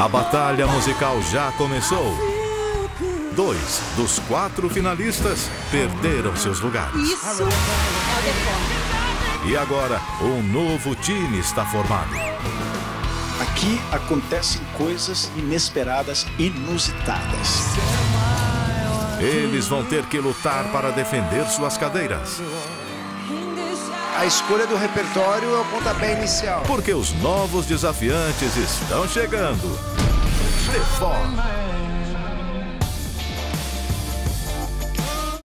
A batalha musical já começou. Dois dos quatro finalistas perderam seus lugares. Isso E agora, um novo time está formado. Aqui acontecem coisas inesperadas, inusitadas. Eles vão ter que lutar para defender suas cadeiras. A escolha do repertório é o pontapé inicial. Porque os novos desafiantes estão chegando.